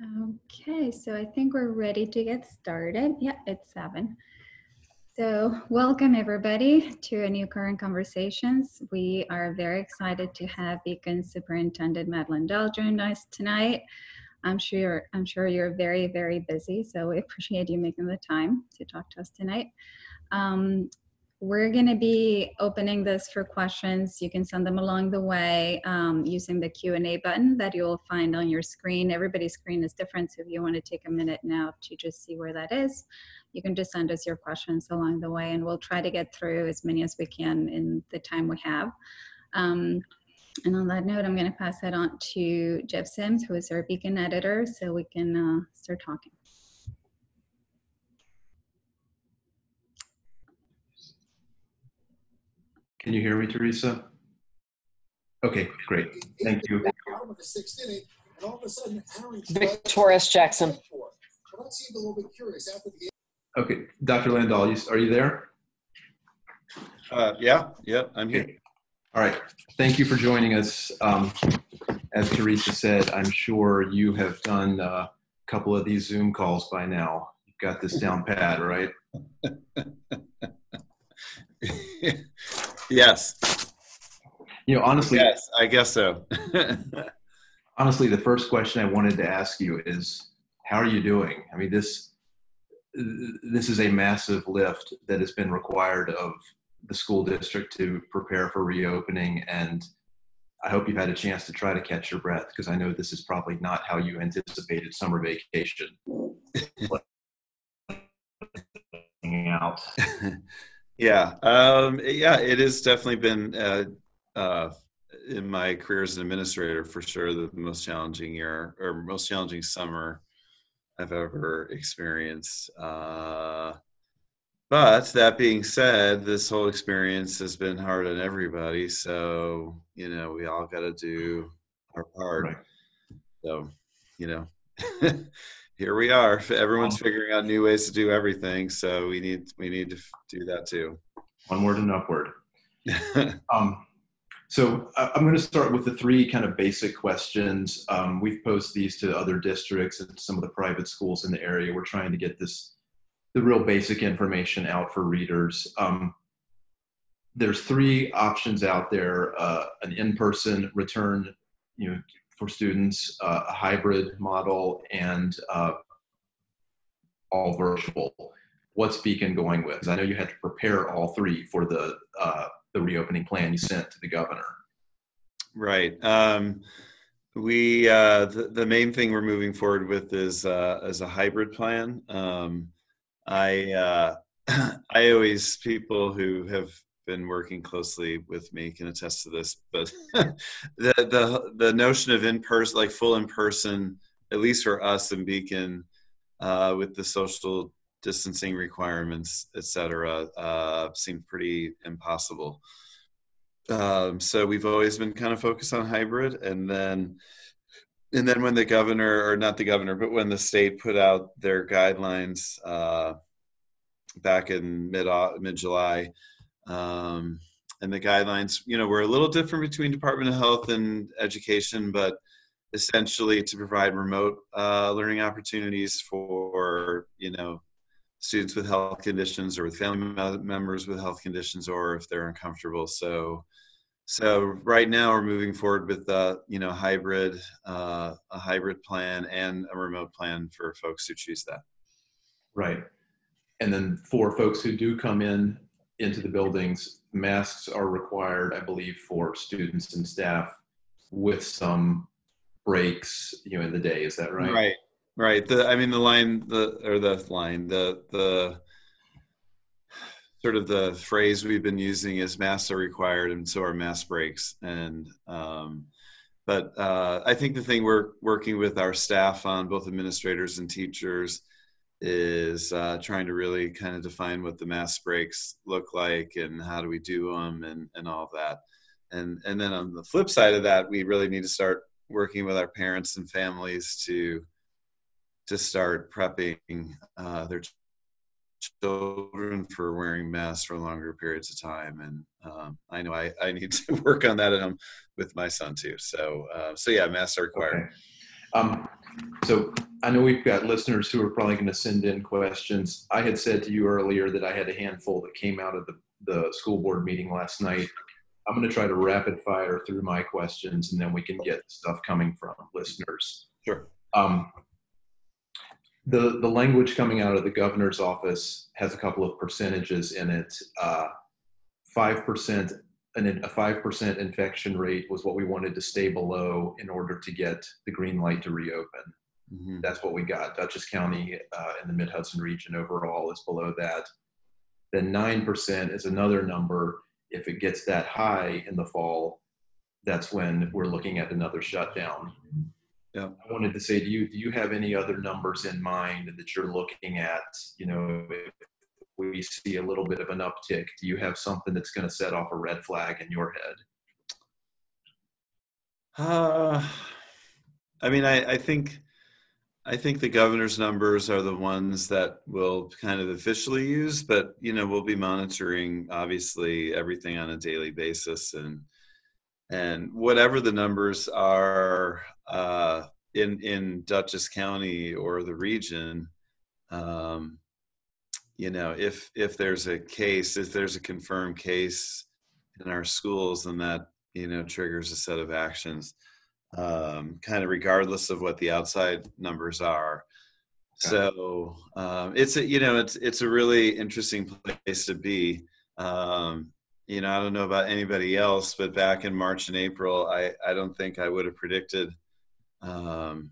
Okay, so I think we're ready to get started. Yeah, it's seven. So, welcome everybody to a new current conversations. We are very excited to have Beacon Superintendent Matt Landahl join us tonight. I'm sure I'm sure you're very very busy, so we appreciate you making the time to talk to us tonight. Um, we're going to be opening this for questions. You can send them along the way um, using the Q&A button that you'll find on your screen. Everybody's screen is different, so if you want to take a minute now to just see where that is, you can just send us your questions along the way, and we'll try to get through as many as we can in the time we have. Um, and on that note, I'm going to pass that on to Jeff Sims, who is our Beacon editor, so we can uh, start talking. Can you hear me, Teresa? Okay, great. Thank you. Victorious Jackson. Okay, Dr. Landahl, you, are you there? Uh, yeah, yeah, I'm here. Okay. All right. Thank you for joining us. Um, as Teresa said, I'm sure you have done a couple of these Zoom calls by now. You've got this down pat, right? yes. You know, honestly, yes, I guess so. honestly, the first question I wanted to ask you is, how are you doing? I mean, this this is a massive lift that has been required of the school district to prepare for reopening, and I hope you've had a chance to try to catch your breath because I know this is probably not how you anticipated summer vacation. out. Yeah, um, yeah, it has definitely been uh, uh, in my career as an administrator for sure the most challenging year or most challenging summer I've ever experienced. Uh, but that being said, this whole experience has been hard on everybody. So you know, we all got to do our part. Right. So you know. here we are. Everyone's figuring out new ways to do everything, so we need we need to do that too. Onward and upward. um, so I'm going to start with the three kind of basic questions. Um, we've posed these to other districts and some of the private schools in the area. We're trying to get this the real basic information out for readers. Um, there's three options out there: uh, an in-person return, you know, for students, uh, a hybrid model, and uh, all virtual. What's Beacon going with? I know you had to prepare all three for the uh, the reopening plan you sent to the governor. Right. Um, we uh, the, the main thing we're moving forward with is uh, is a hybrid plan. Um, I uh, I always people who have been working closely with me can attest to this. But the the the notion of in person, like full in person, at least for us in Beacon, uh, with the social distancing requirements, et cetera, uh, seemed pretty impossible. Um, so we've always been kind of focused on hybrid, and then and then when the governor, or not the governor, but when the state put out their guidelines uh, back in mid mid July um, and the guidelines, you know, were a little different between Department of Health and Education, but essentially to provide remote uh, learning opportunities for, you know, students with health conditions or with family members with health conditions or if they're uncomfortable. So, so right now we're moving forward with uh, you know hybrid uh, a hybrid plan and a remote plan for folks who choose that. Right, and then for folks who do come in into the buildings, masks are required, I believe, for students and staff with some breaks, you know, in the day. Is that right? Right. Right. The I mean the line the or the line the the sort of the phrase we've been using is masks are required and so are mass breaks and um, but uh, I think the thing we're working with our staff on both administrators and teachers is uh, trying to really kind of define what the mask breaks look like and how do we do them and, and all of that. And, and then on the flip side of that, we really need to start working with our parents and families to, to start prepping uh, their children for wearing masks for longer periods of time. And um, I know I, I need to work on that at home with my son too. So, uh, so yeah, masks are required. Okay. Um, so I know we've got listeners who are probably going to send in questions. I had said to you earlier that I had a handful that came out of the, the school board meeting last night. I'm going to try to rapid fire through my questions and then we can get stuff coming from listeners. Sure. Um, the, the language coming out of the governor's office has a couple of percentages in it. Uh, 5% an, a 5% infection rate was what we wanted to stay below in order to get the green light to reopen. Mhm. That's what we got. Dutchess County uh, in the Mid Hudson region overall is below that. Then 9% is another number. If it gets that high in the fall, that's when we're looking at another shutdown. Yeah. I wanted to say to you, do you have any other numbers in mind that you're looking at? You know, if we see a little bit of an uptick, do you have something that's going to set off a red flag in your head? Uh, I mean, I, I think I think the governor's numbers are the ones that we'll kind of officially use, but you know, we'll be monitoring obviously everything on a daily basis and and whatever the numbers are uh, in in Dutchess County or the region, um, you know, if if there's a case, if there's a confirmed case in our schools, then that you know triggers a set of actions um, kind of regardless of what the outside numbers are. So um, it's a you know it's it's a really interesting place to be. Um, you know i don't know about anybody else but back in march and april i i don't think i would have predicted um,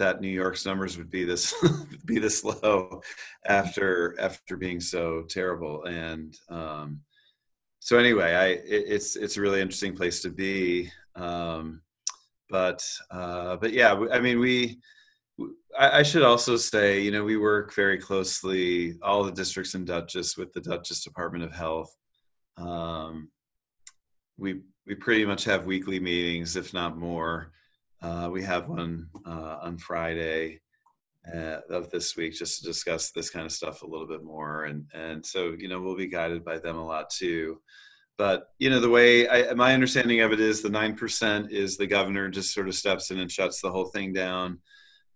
that new york's numbers would be this be this low after after being so terrible and um, so anyway, I it, it's it's a really interesting place to be. Um, but uh, but yeah, I mean we. I should also say, you know, we work very closely, all the districts in Dutchess, with the Dutchess Department of Health. Um, we we pretty much have weekly meetings, if not more. Uh, we have one uh, on Friday uh, of this week just to discuss this kind of stuff a little bit more, and and so you know we'll be guided by them a lot too. But you know the way I, my understanding of it is the nine percent is the governor just sort of steps in and shuts the whole thing down.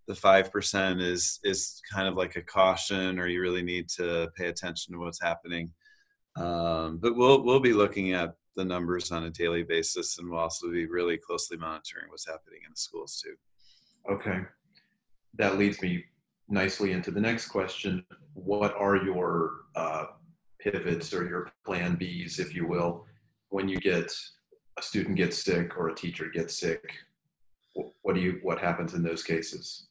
The five percent is is kind of like a caution, or you really need to pay attention to what's happening. Um, but we'll we'll be looking at the numbers on a daily basis, and we'll also be really closely monitoring what's happening in the schools too. Okay. That leads me nicely into the next question. What are your uh, pivots or your plan Bs, if you will, when you get a student gets sick or a teacher gets sick? What do you, what happens in those cases?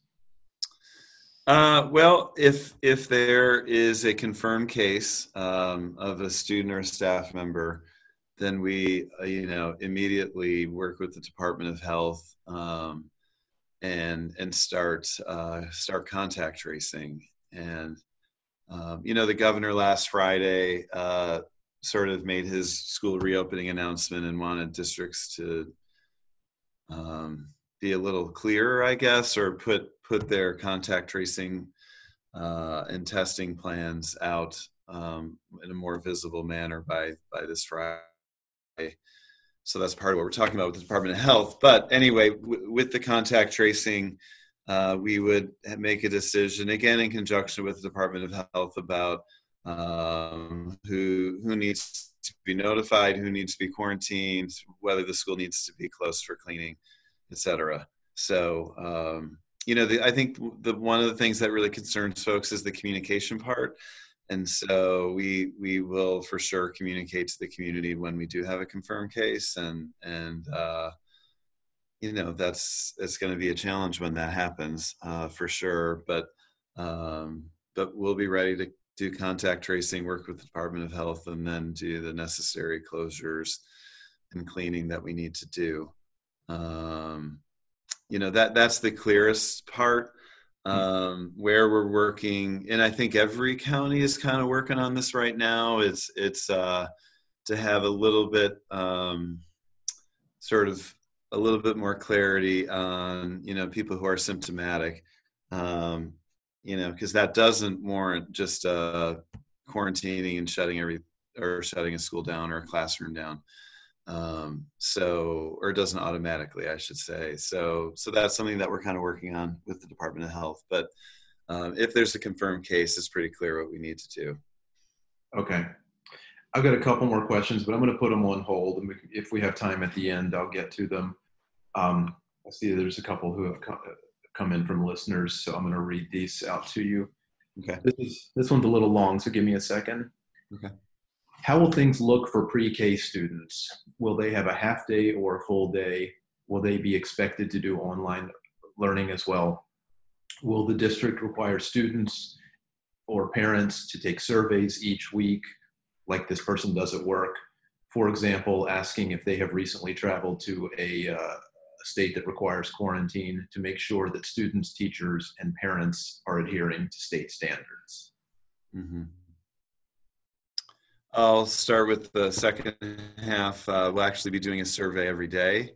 Uh, well, if if there is a confirmed case um, of a student or a staff member, then we, uh, you know, immediately work with the Department of Health um, and and start uh, start contact tracing. And um, you know, the governor last Friday uh, sort of made his school reopening announcement and wanted districts to um, be a little clearer, I guess, or put put their contact tracing uh, and testing plans out um, in a more visible manner by by this Friday. So that's part of what we're talking about with the Department of Health. But anyway, w- with the contact tracing, uh, we would make a decision again in conjunction with the Department of Health about um, who who needs to be notified, who needs to be quarantined, whether the school needs to be closed for cleaning, etc. So um, you know, the, I think the one of the things that really concerns folks is the communication part, and so we we will for sure communicate to the community when we do have a confirmed case, and and uh, you know that's it's going to be a challenge when that happens uh, for sure, but um, but we'll be ready to do contact tracing, work with the Department of Health, and then do the necessary closures and cleaning that we need to do. Um, you know that that's the clearest part um, where we're working and i think every county is kind of working on this right now it's it's uh, to have a little bit um, sort of a little bit more clarity on you know people who are symptomatic um, you know because that doesn't warrant just uh, quarantining and shutting every or shutting a school down or a classroom down Um, so, or it doesn't automatically, I should say. So, so that's something that we're kind of working on with the Department of Health. But um, if there's a confirmed case, it's pretty clear what we need to do. Okay. I've got a couple more questions, but I'm going to put them on hold. And if we have time at the end, I'll get to them. Um, I see there's a couple who have come, come in from listeners, so I'm going to read these out to you. Okay. This is this one's a little long, so give me a second. Okay. How will things look for pre-K students? Will they have a half day or a full day? Will they be expected to do online learning as well? Will the district require students or parents to take surveys each week, like this person does at work? For example, asking if they have recently traveled to a, uh, state that requires quarantine to make sure that students, teachers, and parents are adhering to state standards. Mm-hmm. I'll start with the second half. Uh, we'll actually be doing a survey every day.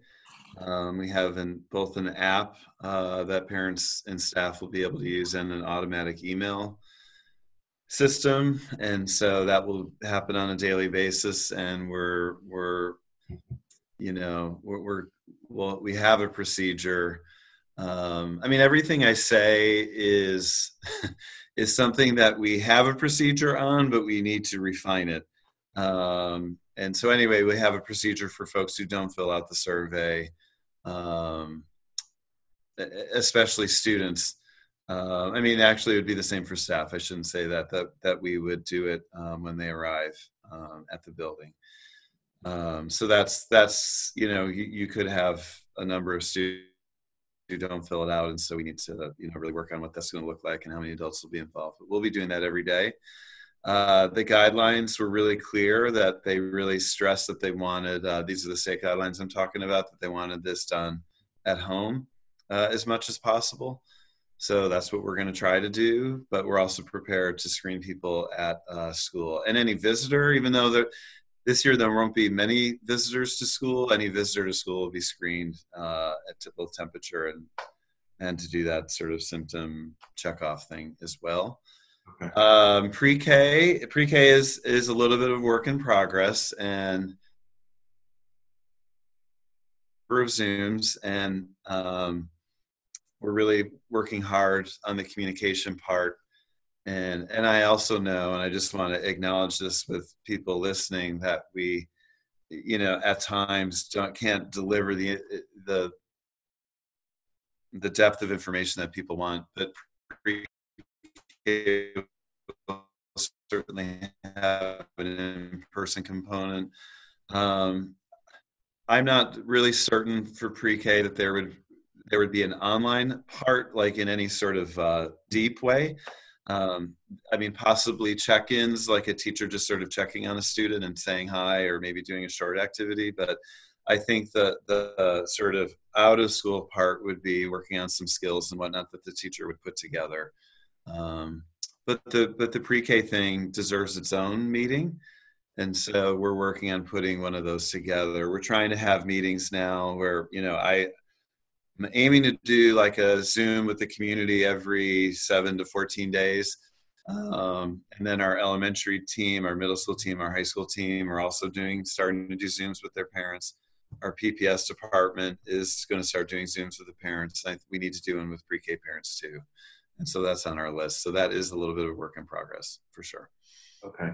Um, we have both an app uh, that parents and staff will be able to use and an automatic email system, and so that will happen on a daily basis. And we're we're you know we're, we're well we have a procedure. Um, I mean everything I say is is something that we have a procedure on, but we need to refine it. Um, and so, anyway, we have a procedure for folks who don't fill out the survey, um, especially students. Uh, I mean, actually, it would be the same for staff. I shouldn't say that that that we would do it um, when they arrive um, at the building. Um, so that's that's you know you, you could have a number of students who don't fill it out, and so we need to you know really work on what that's going to look like and how many adults will be involved. But we'll be doing that every day. Uh, the guidelines were really clear that they really stressed that they wanted uh, these are the state guidelines I'm talking about that they wanted this done at home uh, as much as possible. So that's what we're going to try to do, but we're also prepared to screen people at uh, school and any visitor, even though this year there won't be many visitors to school. Any visitor to school will be screened uh, at both temperature and and to do that sort of symptom checkoff thing as well. Okay. Um, pre-K, pre-K is is a little bit of work in progress, and of Zooms, and um, we're really working hard on the communication part. And and I also know, and I just want to acknowledge this with people listening that we, you know, at times don't can't deliver the the the depth of information that people want, but pre certainly have an in-person component. Um, I'm not really certain for pre-K that there would there would be an online part, like in any sort of uh, deep way. Um, I mean, possibly check-ins, like a teacher just sort of checking on a student and saying hi, or maybe doing a short activity. But I think the the uh, sort of out of school part would be working on some skills and whatnot that the teacher would put together. Um, but the but the pre-K thing deserves its own meeting, and so we're working on putting one of those together. We're trying to have meetings now where you know I. I'm aiming to do like a Zoom with the community every seven to 14 days. Um, and then our elementary team, our middle school team, our high school team are also doing, starting to do Zooms with their parents. Our PPS department is going to start doing Zooms with the parents. We need to do one with pre-K parents too and so that's on our list. So that is a little bit of work in progress for sure. Okay.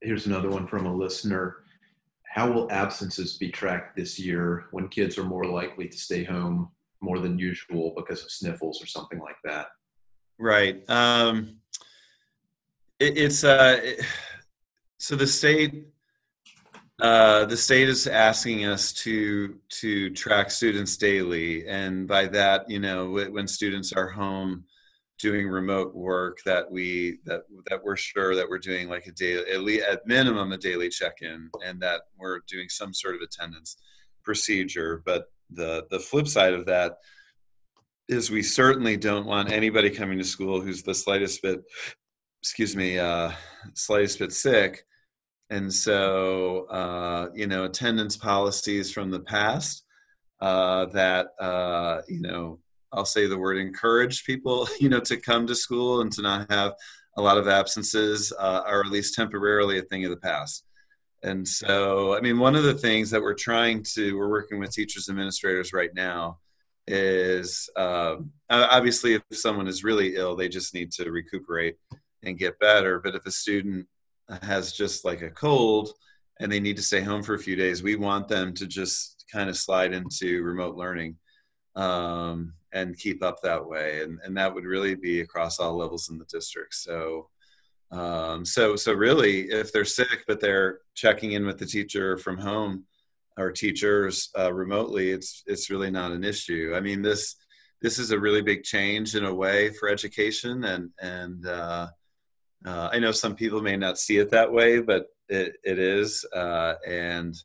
Here's another one from a listener. How will absences be tracked this year when kids are more likely to stay home more than usual because of sniffles or something like that? Right. Um, it, it's uh, it, so the state uh, the state is asking us to to track students daily, and by that, you know, when students are home doing remote work that we that that we're sure that we're doing like a daily at least at minimum a daily check-in and that we're doing some sort of attendance procedure. But the the flip side of that is we certainly don't want anybody coming to school who's the slightest bit excuse me uh slightest bit sick. And so uh you know attendance policies from the past uh that uh you know I'll say the word encourage people, you know, to come to school and to not have a lot of absences, uh, or at least temporarily a thing of the past. and so i mean one of the things that we're trying to we're working with teachers administrators right now is um, obviously if someone is really ill they just need to recuperate and get better but if a student has just like a cold and they need to stay home for a few days we want them to just kind of slide into remote learning um, and keep up that way and, and that would really be across all levels in the district. So um, so so really if they're sick but they're checking in with the teacher from home or teachers uh, remotely it's it's really not an issue. I mean this this is a really big change in a way for education and and uh, uh, i know some people may not see it that way but it, it is uh, and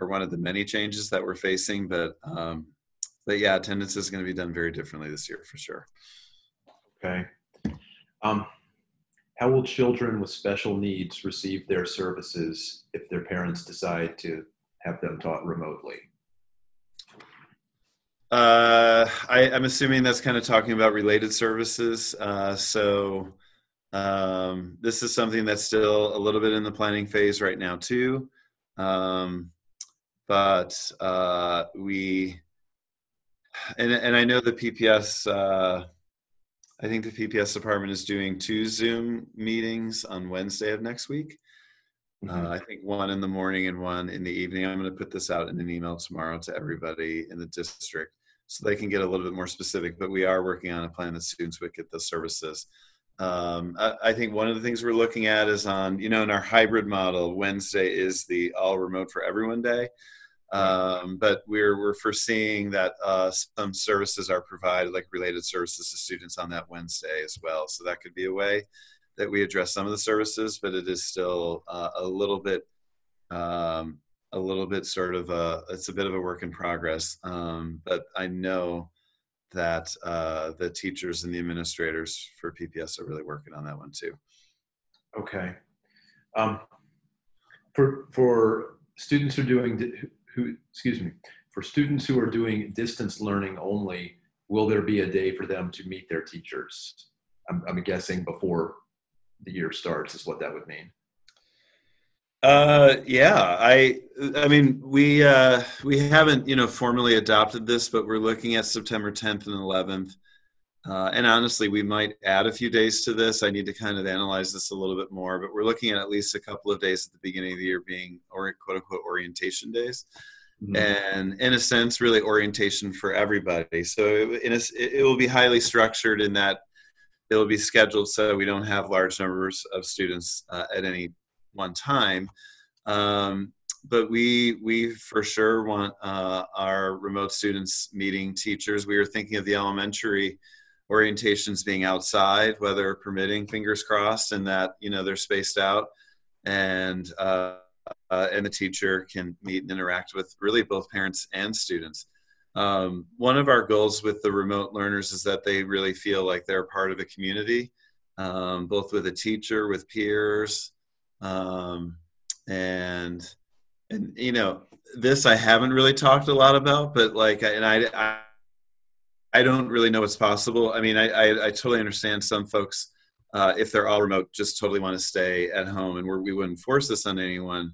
are one of the many changes that we're facing but um, but yeah attendance is going to be done very differently this year for sure okay um, how will children with special needs receive their services if their parents decide to have them taught remotely? Uh, I, am assuming that's kind of talking about related services. Uh, so um, this is something that's still a little bit in the planning phase right now too. Um, but uh, we and and I know the PPS. Uh, I think the PPS department is doing two Zoom meetings on Wednesday of next week. Mm-hmm. Uh, I think one in the morning and one in the evening. I'm going to put this out in an email tomorrow to everybody in the district so they can get a little bit more specific. But we are working on a plan that students would get those services. Um, I, I, think one of the things we're looking at is on, you know, in our hybrid model, Wednesday is the all remote for everyone day. Um, but we're we're foreseeing that uh, some services are provided, like related services to students on that Wednesday as well. So that could be a way that we address some of the services, but it is still uh, a little bit, um, a little bit sort of a, it's a bit of a work in progress. Um, but I know that uh, the teachers and the administrators for PPS are really working on that one too. Okay. Um, for for students who are doing who excuse me for students who are doing distance learning only, will there be a day for them to meet their teachers? I'm, I'm guessing before the year starts is what that would mean. Uh, yeah, I, I mean, we uh, we haven't you know formally adopted this, but we're looking at September 10th and 11th. Uh, and honestly, we might add a few days to this. I need to kind of analyze this a little bit more, but we're looking at at least a couple of days at the beginning of the year being or quote unquote orientation days. Mm-hmm. And in a sense, really orientation for everybody. So in a, it will be highly structured in that it'll be scheduled so we don't have large numbers of students uh, at any one time. Um, but we we for sure want uh, our remote students meeting teachers. We were thinking of the elementary orientations being outside, weather permitting, fingers crossed, and that you know they're spaced out, and uh, uh, and the teacher can meet and interact with really both parents and students. Um, one of our goals with the remote learners is that they really feel like they're part of a community, um, both with a teacher, with peers, um, and and you know this I haven't really talked a lot about, but like and I I, I don't really know what's possible. I mean I I, I totally understand some folks uh, if they're all remote just totally want to stay at home and we're, we wouldn't force this on anyone.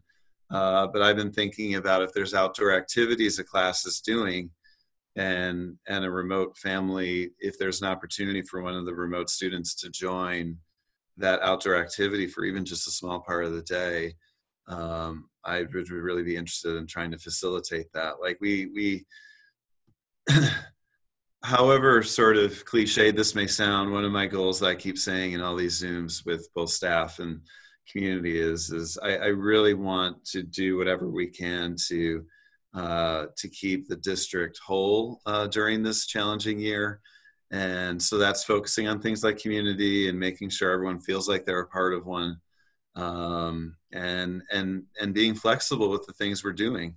Uh, but I've been thinking about if there's outdoor activities a class is doing and and a remote family if there's an opportunity for one of the remote students to join that outdoor activity for even just a small part of the day um, i would really be interested in trying to facilitate that like we we however sort of cliched this may sound one of my goals that i keep saying in all these zooms with both staff and community is is i, I really want to do whatever we can to uh, to keep the district whole uh, during this challenging year. And so that's focusing on things like community and making sure everyone feels like they're a part of one, um, and and and being flexible with the things we're doing.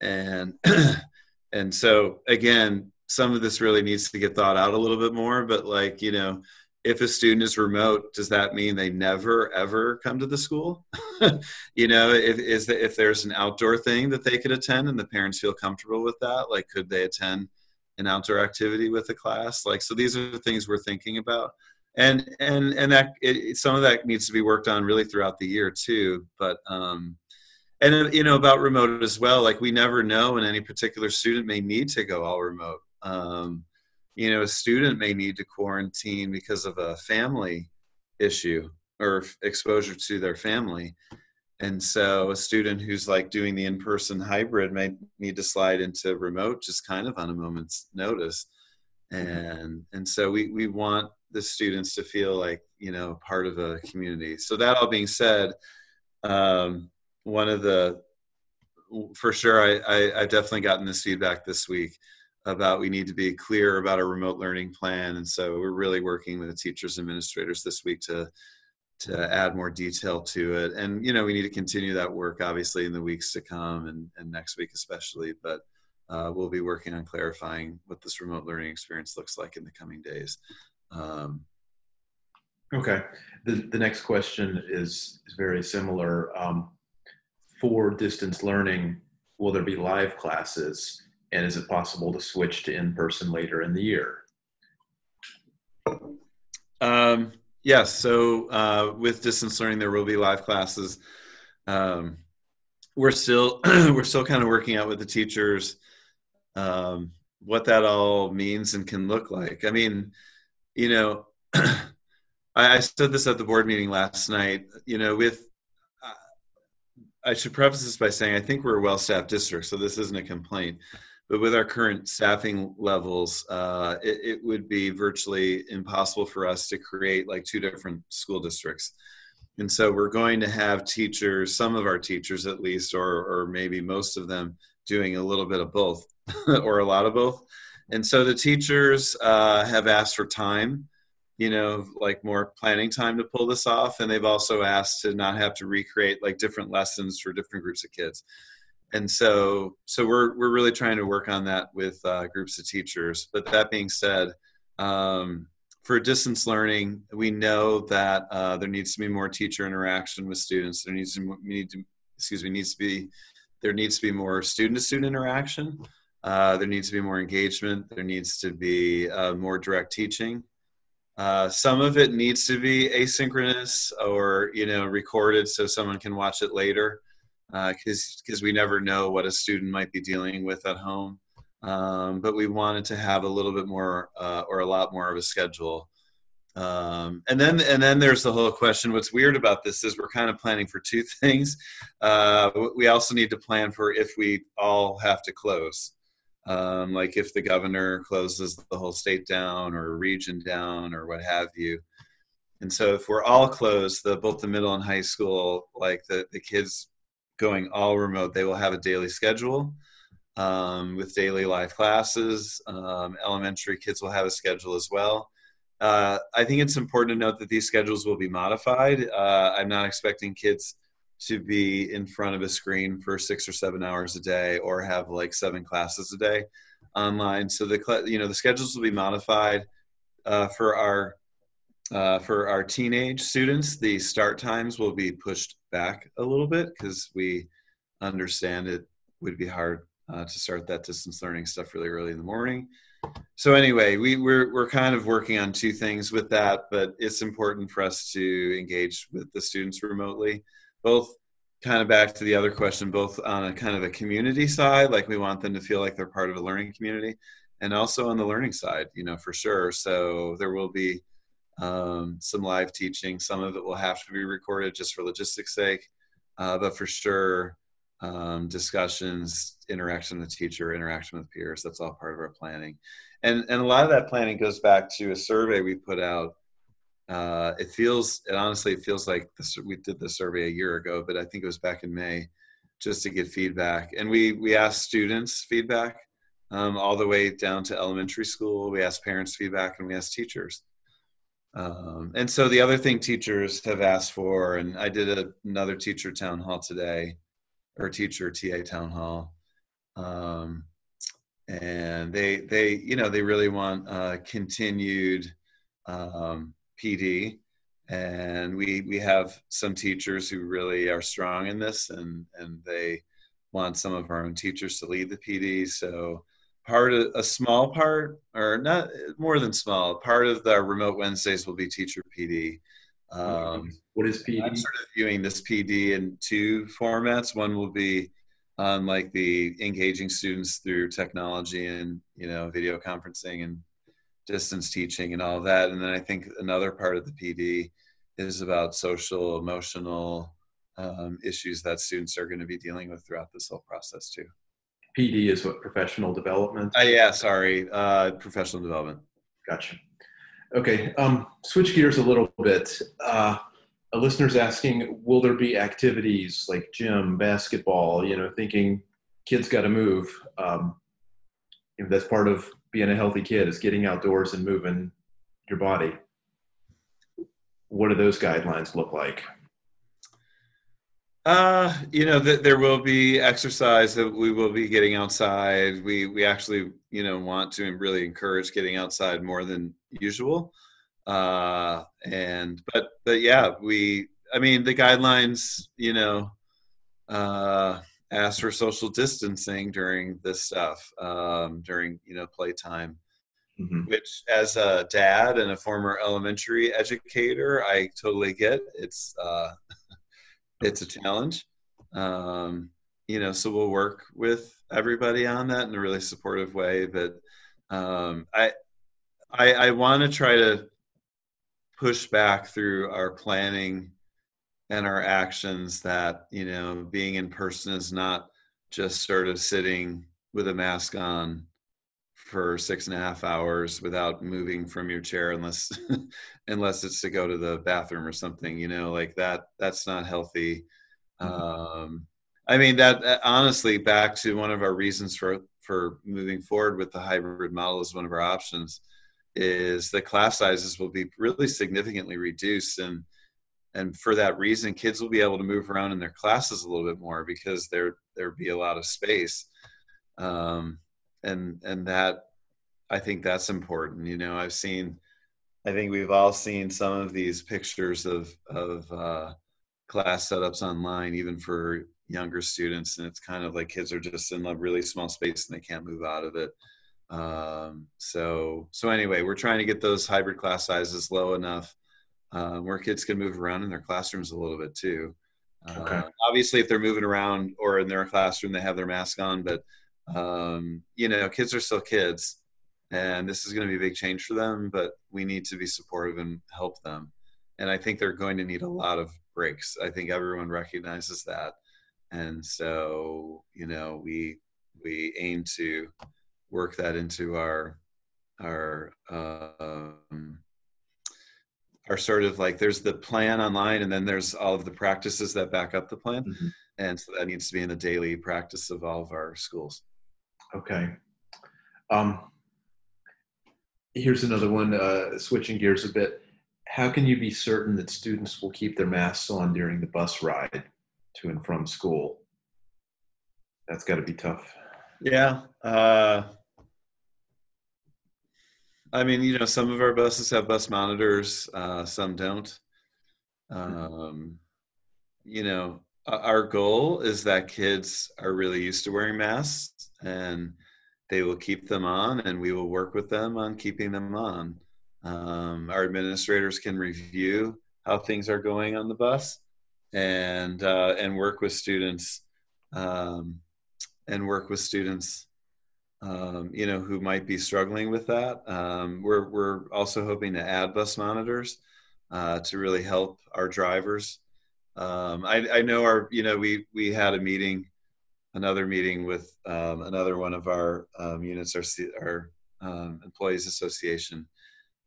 And and so again, some of this really needs to get thought out a little bit more. But like you know, if a student is remote, does that mean they never ever come to the school? you know, if is the, if there's an outdoor thing that they could attend and the parents feel comfortable with that, like could they attend an outdoor activity with the class? Like, so these are the things we're thinking about, and and and that it, some of that needs to be worked on really throughout the year too. But um, and you know about remote as well like we never know when any particular student may need to go all remote um, you know a student may need to quarantine because of a family issue or exposure to their family. And so a student who's like doing the in-person hybrid may need to slide into remote just kind of on a moment's notice. Mm-hmm. and and so we we want the students to feel like you know part of a community. So that all being said um, one of the for sure I, I i've definitely gotten this feedback this week about we need to be clear about a remote learning plan and so we're really working with the teachers administrators this week to to add more detail to it. And you know we need to continue that work obviously in the weeks to come and, and next week especially but uh, we'll be working on clarifying what this remote learning experience looks like in the coming days. Um, okay. The, the next question is, is very similar. Um, for distance learning will there be live classes and is it possible to switch to in-person later in the year? Um, yes. So uh, with distance learning, there will be live classes. Um, we're still we're still kind of working out with the teachers um, what that all means and can look like. I mean, you know, I, I said this at the board meeting last night. You know, with uh, I should preface this by saying I think we're a well-staffed district, so this isn't a complaint. But with our current staffing levels, uh, it, it, would be virtually impossible for us to create like two different school districts. And so we're going to have teachers, some of our teachers at least, or, or maybe most of them, doing a little bit of both or a lot of both. And so the teachers uh, have asked for time, you know, like more planning time to pull this off. And they've also asked to not have to recreate like different lessons for different groups of kids and so so we're we're really trying to work on that with uh, groups of teachers. But that being said, um, for distance learning, we know that uh, there needs to be more teacher interaction with students. There needs to need to excuse me needs to be there needs to be more student to student interaction. Uh, there needs to be more engagement. There needs to be uh, more direct teaching. Uh, some of it needs to be asynchronous or you know recorded so someone can watch it later because uh, because we never know what a student might be dealing with at home. Um, but we wanted to have a little bit more uh, or a lot more of a schedule. Um, and then and then there's the whole question. What's weird about this is we're kind of planning for two things. Uh, we also need to plan for if we all have to close. Um, like if the governor closes the whole state down or region down or what have you. And so if we're all closed, the both the middle and high school, like the, the kids going all remote, they will have a daily schedule um, with daily live classes. Um, elementary kids will have a schedule as well. Uh, I think it's important to note that these schedules will be modified. Uh, I'm not expecting kids to be in front of a screen for six or seven hours a day or have like seven classes a day online. So the you know the schedules will be modified uh, for our uh, for our teenage students, the start times will be pushed back a little bit because we understand it would be hard uh, to start that distance learning stuff really early in the morning. So anyway, we, we're, we're kind of working on two things with that, but it's important for us to engage with the students remotely, both kind of back to the other question, both on a kind of a community side, like we want them to feel like they're part of a learning community, and also on the learning side, you know, for sure. So there will be um, some live teaching. Some of it will have to be recorded just for logistics sake, uh, but for sure, um, discussions, interaction with teacher, interaction with peers, that's all part of our planning. And, and a lot of that planning goes back to a survey we put out. Uh, it feels, it honestly, it feels like this, we did the survey a year ago, but I think it was back in May just to get feedback. And we, we asked students feedback um, all the way down to elementary school. We asked parents feedback and we asked teachers. Um, and so the other thing teachers have asked for, and I did a, another teacher town hall today, or teacher TA town hall, um, and they they you know they really want uh, continued um, PD, and we we have some teachers who really are strong in this, and and they want some of our own teachers to lead the PD. So part of a small part or not more than small part of the remote wednesdays will be teacher pd Um, what is PD? I'm sort of viewing this PD in two formats. One will be on like the engaging students through technology and you know video conferencing and distance teaching and all that. And then I think another part of the PD is about social, emotional um, issues that students are going to be dealing with throughout this whole process too. PD is what professional development. Uh, yeah, sorry, uh, professional development. Gotcha. Okay, um, switch gears a little bit. Uh, a listener's asking, will there be activities like gym, basketball? You know, thinking kids got to move. Um, you know, that's part of being a healthy kid is getting outdoors and moving your body. What do those guidelines look like? Uh, you know, that there will be exercise that we will be getting outside. We we actually, you know, want to really encourage getting outside more than usual. Uh, and but but yeah, we. I mean, the guidelines, you know, uh, ask for social distancing during this stuff, um, during you know playtime. Mm-hmm. Which, as a dad and a former elementary educator, I totally get. It's uh, it's a challenge. Um, you know, so we'll work with everybody on that in a really supportive way. But um, I, I, I want to try to push back through our planning and our actions that you know being in person is not just sort of sitting with a mask on for six and a half hours without moving from your chair unless unless it's to go to the bathroom or something you know like that that's not healthy. Mm-hmm. um i mean that honestly back to one of our reasons for for moving forward with the hybrid model as one of our options is the class sizes will be really significantly reduced. And and for that reason kids will be able to move around in their classes a little bit more because there there'd be a lot of space. Um and and that i think that's important you know i've seen i think we've all seen some of these pictures of of uh, class setups online even for younger students and it's kind of like kids are just in a really small space and they can't move out of it um, so so anyway we're trying to get those hybrid class sizes low enough uh, where kids can move around in their classrooms a little bit too okay. Uh, obviously if they're moving around or in their classroom they have their mask on but um, you know, kids are still kids, and this is going to be a big change for them. But we need to be supportive and help them. And I think they're going to need a lot of breaks. I think everyone recognizes that, and so you know, we we aim to work that into our our um, our sort of like there's the plan online and then there's all of the practices that back up the plan mm-hmm. and so that needs to be in the daily practice of all of our schools Okay. Um, here's another one, uh, switching gears a bit. How can you be certain that students will keep their masks on during the bus ride to and from school? That's got to be tough. Yeah. Uh, I mean, you know, some of our buses have bus monitors, uh, some don't. Um, you know, our goal is that kids are really used to wearing masks and they will keep them on and we will work with them on keeping them on. Um, our administrators can review how things are going on the bus and uh, and work with students um, and work with students um, you know who might be struggling with that. Um, we're, we're also hoping to add bus monitors uh, to really help our drivers um, I, I know our you know we we had a meeting another meeting with um, another one of our um, units, our, our um, employees association,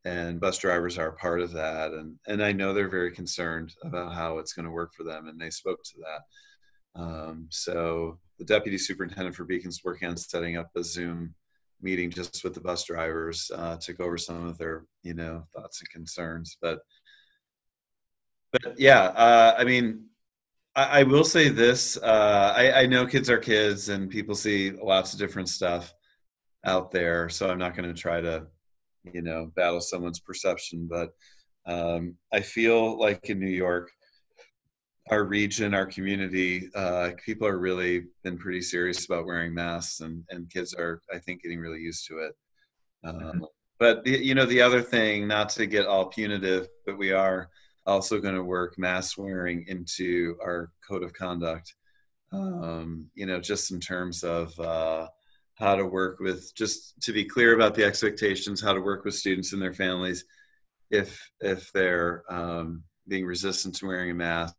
and bus drivers are part of that. And, and I know they're very concerned about how it's going to work for them, and they spoke to that. Um, so the deputy superintendent for Beacon's working on setting up a Zoom meeting just with the bus drivers uh, to go over some of their, you know, thoughts and concerns. But, but yeah, uh, I mean, I, I will say this: uh, I, I know kids are kids, and people see lots of different stuff out there. So I'm not going to try to, you know, battle someone's perception. But um, I feel like in New York, our region, our community, uh, people are really been pretty serious about wearing masks, and and kids are, I think, getting really used to it. Um, mm-hmm. But the, you know, the other thing, not to get all punitive, but we are also going to work mask wearing into our code of conduct. Um, you know, just in terms of uh, how to work with, just to be clear about the expectations, how to work with students and their families if if they're um, being resistant to wearing a mask.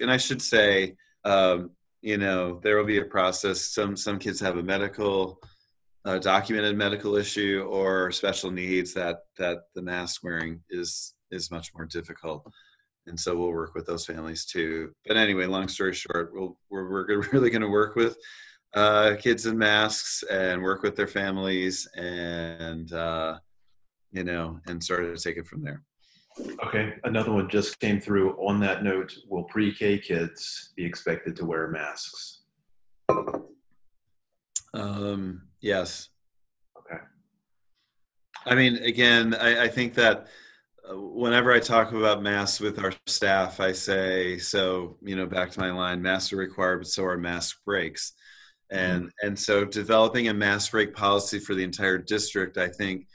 And I should say, um, you know, there will be a process. Some some kids have a medical a documented medical issue or special needs that that the mask wearing is is much more difficult. And so we'll work with those families too. But anyway long story short we'll, we're, we're really going to work with uh, kids in masks and work with their families and uh, you know and sort of take it from there. Okay another one just came through. On that note will pre-k kids be expected to wear masks? Um, yes. Okay. I mean again i, I think that whenever I talk about masks with our staff, I say, so, you know, back to my line, masks are required, but so are mask breaks. And, mm-hmm. and so developing a mask break policy for the entire district, I think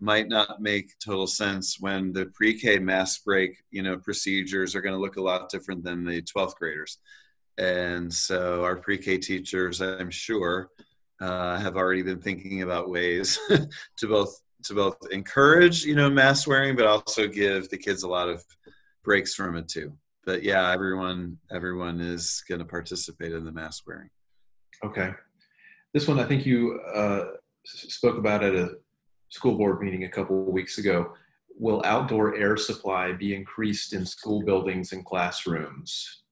might not make total sense when the pre-K mask break, you know, procedures are going to look a lot different than the 12th graders. And so our pre-K teachers, I'm sure, uh, have already been thinking about ways to both to both encourage you know mask wearing but also give the kids a lot of breaks from it too. But yeah everyone everyone is going to participate in the mask wearing. Okay. This one i think you uh, spoke about at a school board meeting a couple of weeks ago. Will outdoor air supply be increased in school buildings and classrooms?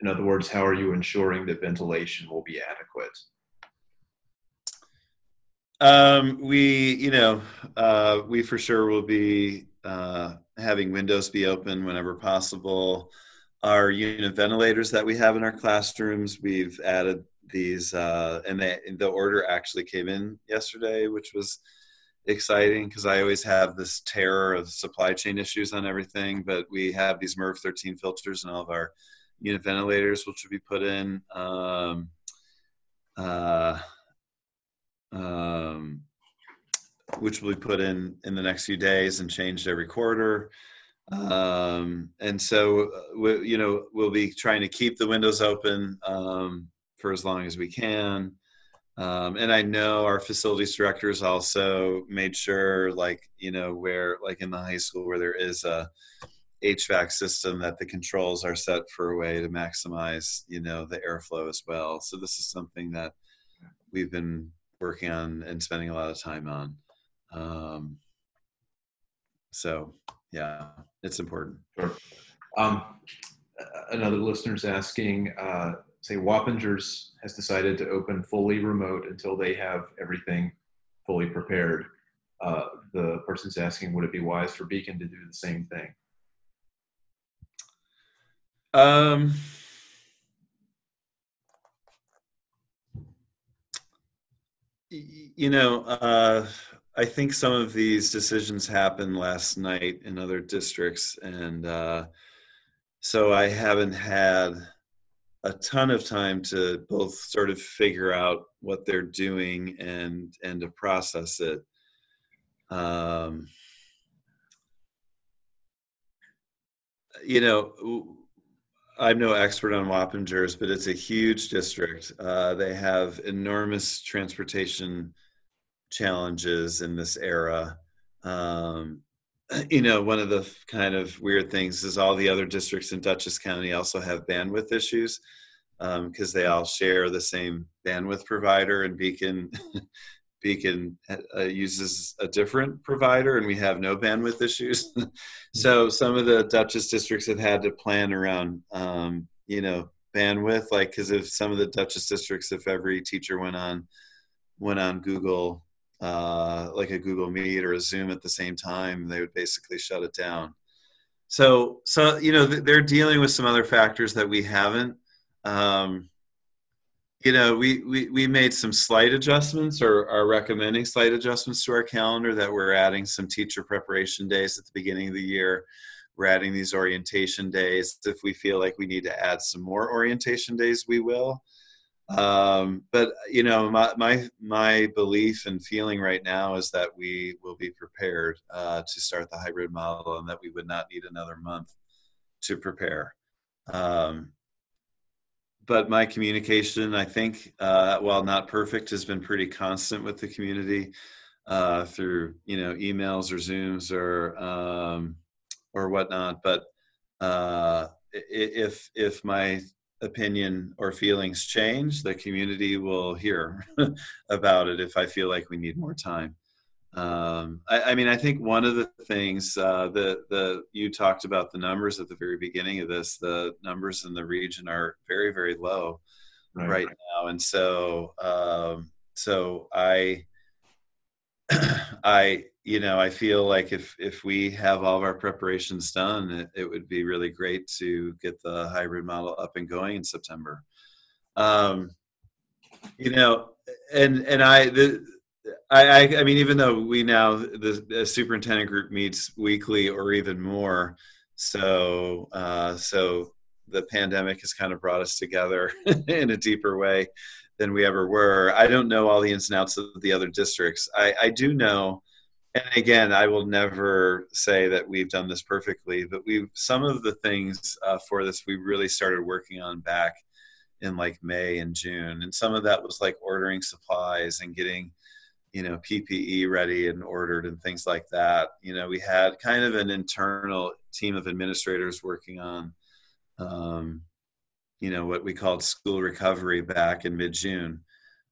In other words how are you ensuring that ventilation will be adequate um, we, you know, uh, we for sure will be uh, having windows be open whenever possible. Our unit ventilators that we have in our classrooms, we've added these, uh, and they, the order actually came in yesterday, which was exciting because I always have this terror of supply chain issues on everything. But we have these MERV 13 filters and all of our unit ventilators, which will be put in. Um, uh, um, which will be put in in the next few days and changed every quarter. Um, and so, uh, we, you know, we'll be trying to keep the windows open um, for as long as we can. Um, and I know our facilities directors also made sure, like, you know, where, like in the high school, where there is a HVAC system, that the controls are set for a way to maximize, you know, the airflow as well. So this is something that we've been working on and spending a lot of time on. Um, so yeah, it's important. Sure. Um, another listener's asking, uh, say Wappingers has decided to open fully remote until they have everything fully prepared. Uh, the person's asking, would it be wise for Beacon to do the same thing? Um, You know, uh, I think some of these decisions happened last night in other districts, and uh, so I haven't had a ton of time to both sort of figure out what they're doing and and to process it. Um, you know, I'm no expert on Wappingers, but it's a huge district. Uh, they have enormous transportation challenges in this era. Um, you know, one of the kind of weird things is all the other districts in Dutchess County also have bandwidth issues because um, they all share the same bandwidth provider, and Beacon Beacon uh, uses a different provider and we have no bandwidth issues. so some of the Dutchess districts have had to plan around, um, you know, bandwidth, like, because if some of the Dutchess districts, if every teacher went on, went on Google, uh, like a Google Meet or a Zoom at the same time, they would basically shut it down. So, so, you know, they're dealing with some other factors that we haven't. Um, you know, we, we, we made some slight adjustments or are recommending slight adjustments to our calendar that we're adding some teacher preparation days at the beginning of the year. We're adding these orientation days. If we feel like we need to add some more orientation days, we will. Um, but you know, my, my, my belief and feeling right now is that we will be prepared uh, to start the hybrid model and that we would not need another month to prepare. Um, but my communication, I think, uh, while not perfect, has been pretty constant with the community uh, through you know emails or Zooms or um, or whatnot. But uh, if if my opinion or feelings change, the community will hear about it if I feel like we need more time. Um, I, I, mean, I think one of the things uh, the the you talked about the numbers at the very beginning of this. The numbers in the region are very very low right, right now, and so um, so I I you know I feel like if if we have all of our preparations done, it, it would be really great to get the hybrid model up and going in September. Um, you know, and and I the I, I, I mean, even though we now the, the, superintendent group meets weekly or even more, so uh, so the pandemic has kind of brought us together in a deeper way than we ever were. I don't know all the ins and outs of the other districts. I, I do know, and again, I will never say that we've done this perfectly, but we've some of the things uh, for this we really started working on back in like May and June, and some of that was like ordering supplies and getting you know ppe ready and ordered and things like that. You know we had kind of an internal team of administrators working on um, you know what we called school recovery back in mid-june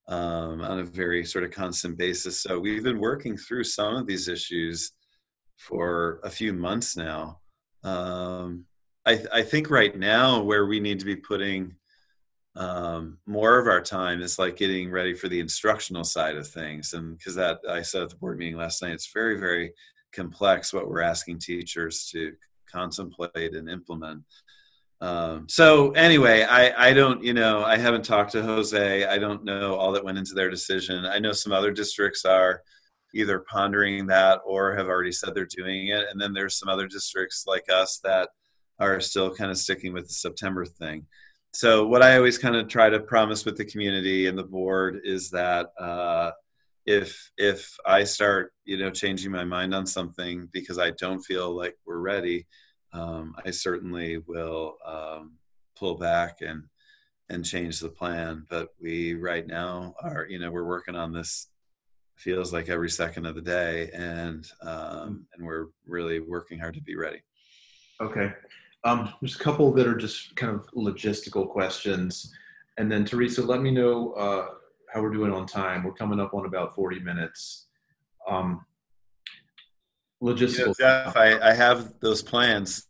um, on a very sort of constant basis. So we've been working through some of these issues for a few months now. Um, I, I think right now where we need to be putting um, more of our time is like getting ready for the instructional side of things and because that i said at the board meeting last night it's very very complex what we're asking teachers to contemplate and implement. Um, so anyway i i don't you know i haven't talked to jose. I don't know all that went into their decision. I know some other districts are either pondering that or have already said they're doing it and then there's some other districts like us that are still kind of sticking with the september thing so what I always kind of try to promise with the community and the board is that uh, if if I start you know changing my mind on something because I don't feel like we're ready, um, I certainly will um, pull back and and change the plan. But we right now are you know we're working on this feels like every second of the day and um, and we're really working hard to be ready. Okay. Um, there's a couple that are just kind of logistical questions. And then Teresa, let me know uh, how we're doing on time. We're coming up on about 40 minutes. Um, logistical. Yeah, Jeff, I, I have those plans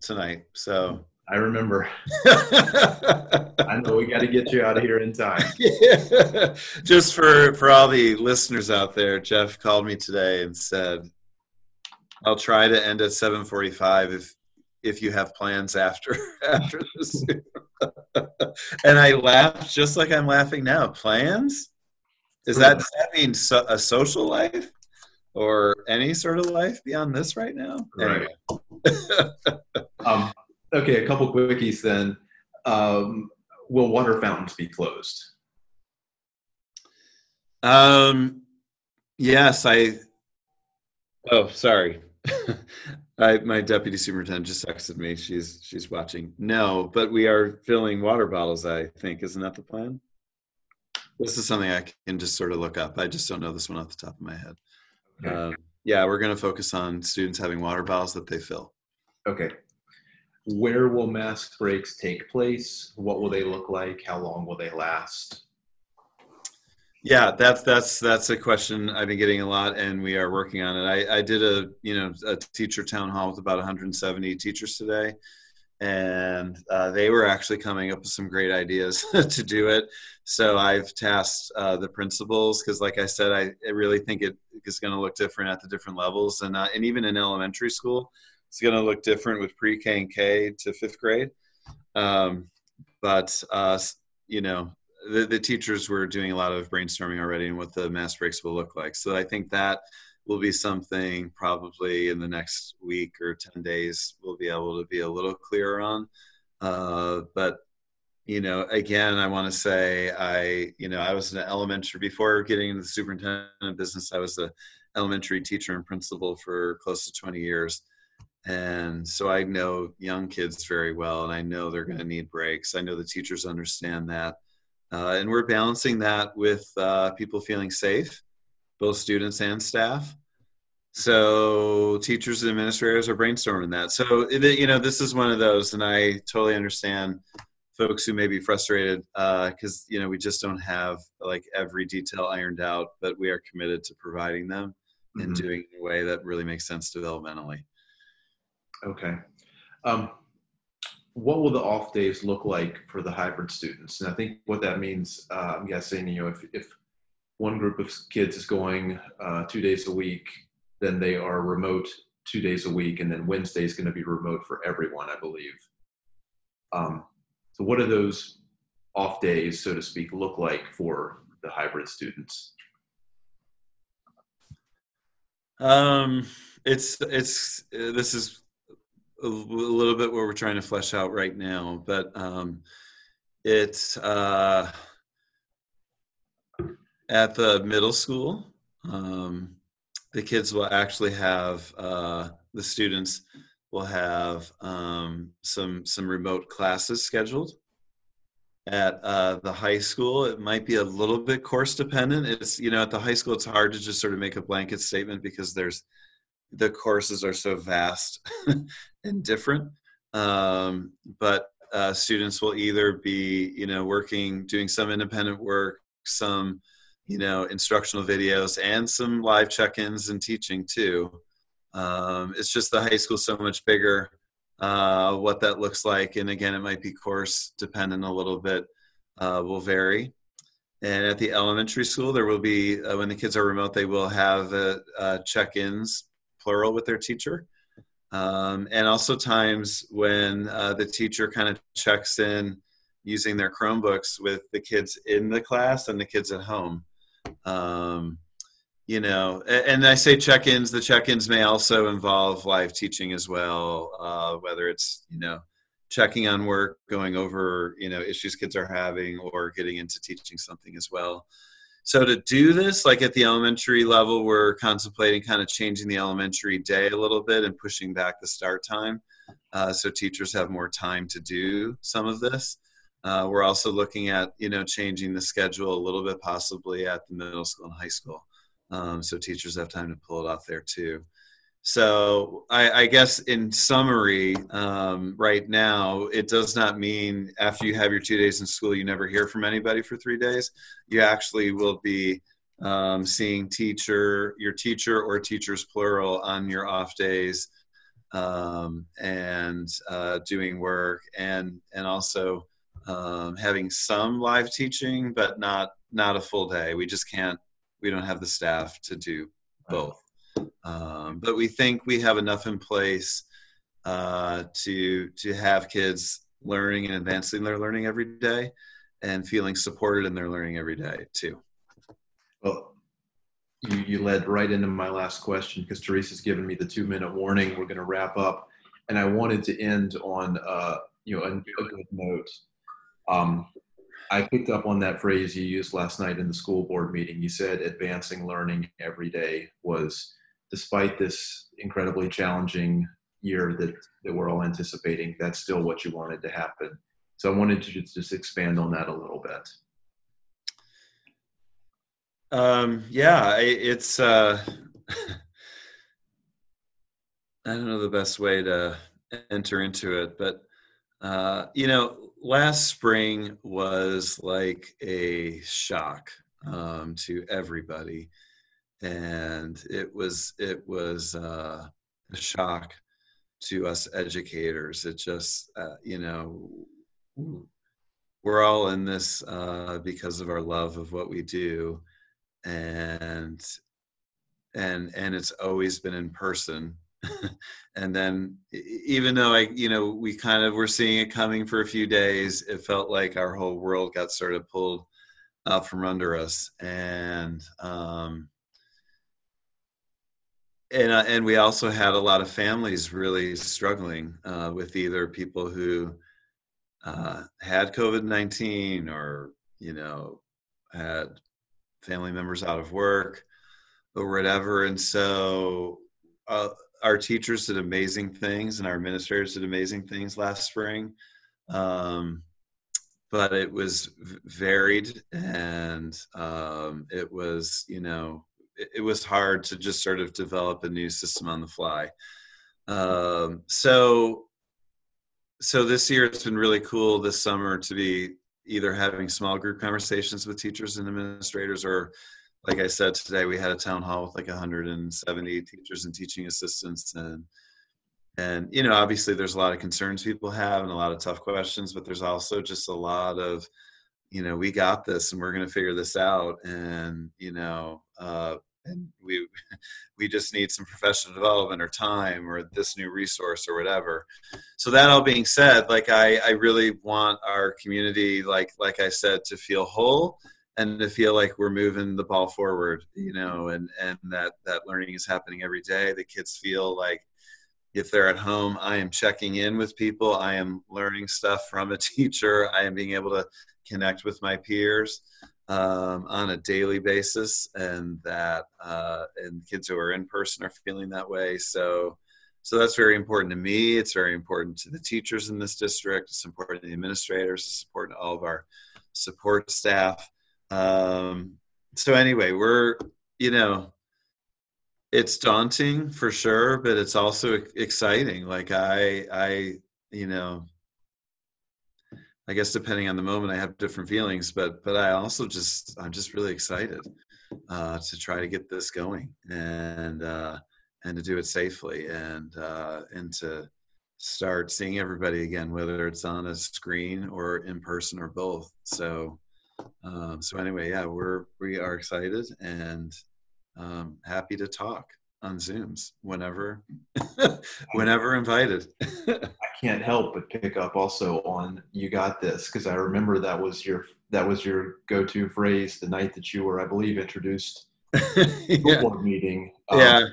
tonight. So I remember. I know we got to get you out of here in time. Yeah. Just for for all the listeners out there, Jeff called me today and said, "I'll try to end at 7:45 if if you have plans after after this. and I laughed just like I'm laughing now. Plans? Is that does that mean so, a social life or any sort of life beyond this right now? Right. Um, okay, a couple quickies then. Um, will water fountains be closed? Um, yes, I. Oh, sorry. I, my deputy superintendent just texted me. She's she's watching. No, but we are filling water bottles. I think isn't that the plan? This is something I can just sort of look up. I just don't know this one off the top of my head. Okay. Um, yeah, we're going to focus on students having water bottles that they fill. Okay. Where will mask breaks take place? What will they look like? How long will they last? Yeah, that's that's that's a question I've been getting a lot, and we are working on it. I, I did a you know a teacher town hall with about 170 teachers today, and uh, they were actually coming up with some great ideas to do it. So I've tasked uh, the principals because, like I said, I, I really think it is going to look different at the different levels, and uh, and even in elementary school, it's going to look different with pre-K and K to fifth grade. Um, but uh, you know the, the teachers were doing a lot of brainstorming already and what the mass breaks will look like. So I think that will be something probably in the next week or 10 days we'll be able to be a little clearer on. Uh, but you know, again, I want to say I, you know, I was an elementary before getting into the superintendent business. I was an elementary teacher and principal for close to 20 years, and so I know young kids very well, and I know they're going to need breaks. I know the teachers understand that, uh, and we're balancing that with uh, people feeling safe, both students and staff. So teachers and administrators are brainstorming that. So you know, this is one of those, and I totally understand folks who may be frustrated because uh, you know we just don't have like every detail ironed out, but we are committed to providing them mm-hmm. and doing it in a way that really makes sense developmentally. Okay. Um, what will the off days look like for the hybrid students? And I think what that means, uh, I'm guessing, you know, if, if one group of kids is going uh, two days a week, then they are remote two days a week, and then Wednesday is going to be remote for everyone, I believe. Um, so, what do those off days, so to speak, look like for the hybrid students? Um, it's it's this is a little bit what we're trying to flesh out right now, but um, it's uh, at the middle school. Um, the kids will actually have uh, the students will have um, some some remote classes scheduled at uh, the high school it might be a little bit course dependent it's you know at the high school it's hard to just sort of make a blanket statement because there's the courses are so vast and different. Um, but uh, students will either be, you know, working, doing some independent work, some, you know, instructional videos, and some live check-ins and teaching too. Um, it's just the high school so much bigger. Uh, what that looks like, and again, it might be course dependent a little bit. Uh, will vary. And at the elementary school, there will be uh, when the kids are remote, they will have uh, uh, check-ins plural with their teacher. Um, and also times when uh, the teacher kind of checks in using their Chromebooks with the kids in the class and the kids at home. Um, you know, and I say check-ins. The check-ins may also involve live teaching as well, uh, whether it's you know checking on work, going over you know issues kids are having, or getting into teaching something as well. So to do this, like at the elementary level, we're contemplating kind of changing the elementary day a little bit and pushing back the start time, uh, so teachers have more time to do some of this. Uh, we're also looking at you know changing the schedule a little bit, possibly at the middle school and high school, um, so teachers have time to pull it off there too. So I, I, guess in summary, um, right now, it does not mean after you have your two days in school, you never hear from anybody for three days. You actually will be um, seeing teacher, your teacher or teachers plural on your off days, um, and uh, doing work, and and also um, having some live teaching, but not not a full day. We just can't. We don't have the staff to do both. Um, but we think we have enough in place uh, to to have kids learning and advancing their learning every day, and feeling supported in their learning every day too. Well, you, you led right into my last question because Teresa's given me the two minute warning. We're going to wrap up, and I wanted to end on uh, you know a, a good note. Um, I picked up on that phrase you used last night in the school board meeting. You said advancing learning every day was despite this incredibly challenging year that, that we're all anticipating, that's still what you wanted to happen. So I wanted to just expand on that a little bit. Um, yeah, it's, uh, I don't know the best way to enter into it, but, uh, you know, last spring was like a shock um, to everybody and it was it was uh, a shock to us educators. It just uh, you know we're all in this uh, because of our love of what we do, and and and it's always been in person. and then even though I you know we kind of were seeing it coming for a few days, it felt like our whole world got sort of pulled out from under us and um, and uh, and we also had a lot of families really struggling uh, with either people who uh, had COVID nineteen or you know had family members out of work or whatever, and so uh, our teachers did amazing things and our administrators did amazing things last spring. Um, but it was varied and um, it was, you know, it, was hard to just sort of develop a new system on the fly. Um, so, so this year it's been really cool this summer to be either having small group conversations with teachers and administrators or like I said today, we had a town hall with like 170 teachers and teaching assistants, and and you know, obviously, there's a lot of concerns people have and a lot of tough questions, but there's also just a lot of, you know, we got this and we're going to figure this out, and you know, uh, and we we just need some professional development or time or this new resource or whatever. So that all being said, like I I really want our community, like like I said, to feel whole and to feel like we're moving the ball forward you know and and that that learning is happening every day the kids feel like if they're at home i am checking in with people. I am learning stuff from a teacher. I am being able to connect with my peers um, on a daily basis and that uh, and kids who are in person are feeling that way. So so that's very important to me. It's very important to the teachers in this district. It's important to the administrators. It's important to all of our support staff. Um, so anyway, we're you know, it's daunting for sure, but it's also exciting. Like I, I, you know, I guess depending on the moment, I have different feelings, but but I also just I'm just really excited uh, to try to get this going and uh, and to do it safely and uh, and to start seeing everybody again, whether it's on a screen or in person or both. So um, so anyway, yeah, we're we are excited and um, happy to talk on Zooms whenever whenever invited. I can't help but pick up also on "you got this" because I remember that was your that was your go-to phrase the night that you were, I believe, introduced yeah. board meeting. Um, yeah.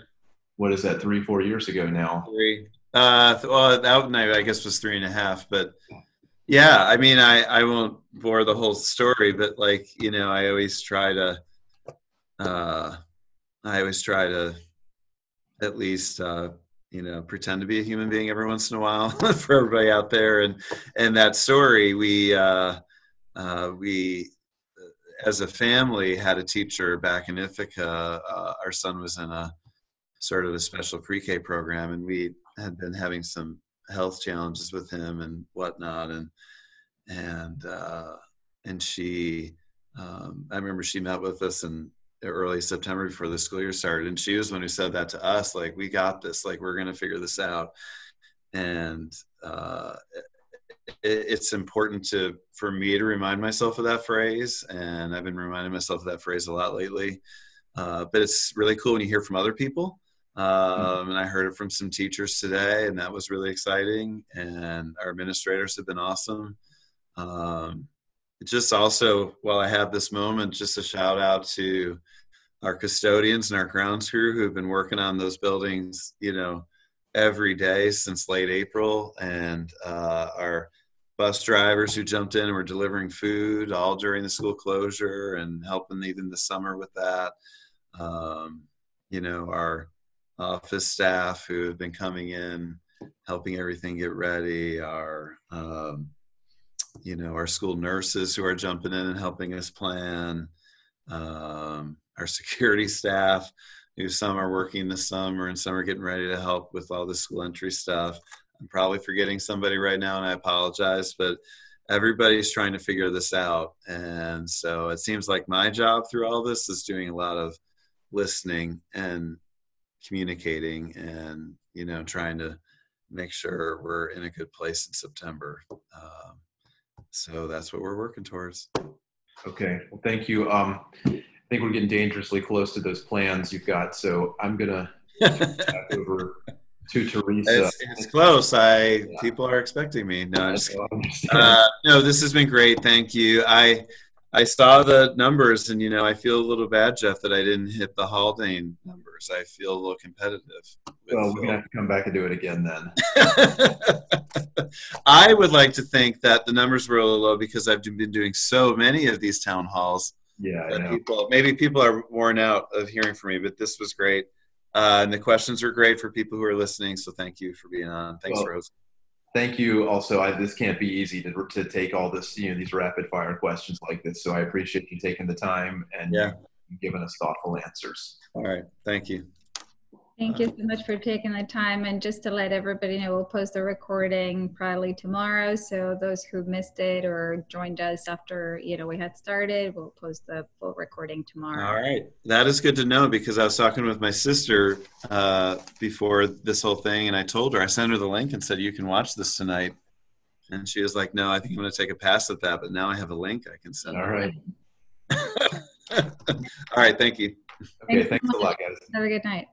What is that? Three, four years ago now. Three. Uh, well, that night I guess was three and a half, but yeah, I mean, I I won't bore the whole story, but like you know, I always try to, uh, I always try to, at least uh, you know, pretend to be a human being every once in a while for everybody out there, and and that story we uh, uh, we as a family had a teacher back in Ithaca. Uh, our son was in a sort of a special pre-K program, and we had been having some health challenges with him and whatnot and and uh, and she um, I remember she met with us in early September before the school year started and she was the one who said that to us like we got this like we're gonna figure this out and uh, it, it's important to for me to remind myself of that phrase and I've been reminding myself of that phrase a lot lately uh, but it's really cool when you hear from other people Mm-hmm. Um, and I heard it from some teachers today, and that was really exciting. And our administrators have been awesome. Um, just also, while I have this moment, just a shout out to our custodians and our grounds crew who've been working on those buildings, you know, every day since late April, and uh, our bus drivers who jumped in and were delivering food all during the school closure and helping even the summer with that. Um, you know, our office staff who have been coming in, helping everything get ready, our um, you know our school nurses who are jumping in and helping us plan, um, our security staff who some are working this summer and some are getting ready to help with all the school entry stuff. I'm probably forgetting somebody right now, and I apologize, but everybody's trying to figure this out. And so it seems like my job through all this is doing a lot of listening and communicating and you know trying to make sure we're in a good place in September. Um, so that's what we're working towards. Okay, well, thank you. Um, I think we're getting dangerously close to those plans you've got, so I'm gonna back over to Teresa. It's, it's close. I yeah. people are expecting me. No, uh, no, this has been great. Thank you. I I saw the numbers, and you know, I feel a little bad, Jeff, that I didn't hit the Haldane numbers. I feel a little competitive. Well, we're gonna have to come back and do it again then. I would like to think that the numbers were a little low because I've been doing so many of these town halls. Yeah, people maybe people are worn out of hearing from me, but this was great. Uh, and the questions were great for people who are listening. So thank you for being on. Thanks Well, for hosting. Thank you. Also, I, this can't be easy to, to take all this, you know, these rapid fire questions like this. So I appreciate you taking the time and Yeah. giving us thoughtful answers. All right. Thank you. Thank you so much for taking the time. And just to let everybody know, we'll post the recording probably tomorrow. So those who missed it or joined us after you know we had started, we'll post the full recording tomorrow. All right. That is good to know because I was talking with my sister uh, before this whole thing, and I told her, I sent her the link and said, You can watch this tonight. And she was like, No, I think I'm going to take a pass at that. But now I have a link I can send. All her. right. All right. Thank you. Okay. Thanks so a lot, guys. Have a good night.